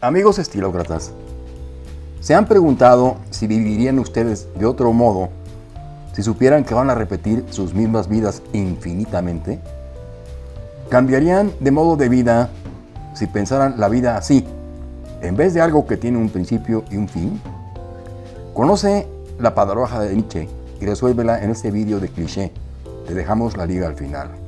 Amigos estilócratas, ¿se han preguntado si vivirían ustedes de otro modo si supieran que van a repetir sus mismas vidas infinitamente? ¿Cambiarían de modo de vida si pensaran la vida así, en vez de algo que tiene un principio y un fin? Conoce la paradoja de Nietzsche y resuélvela en este vídeo de cliché. Te dejamos la liga al final.